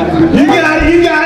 You got it, you got it.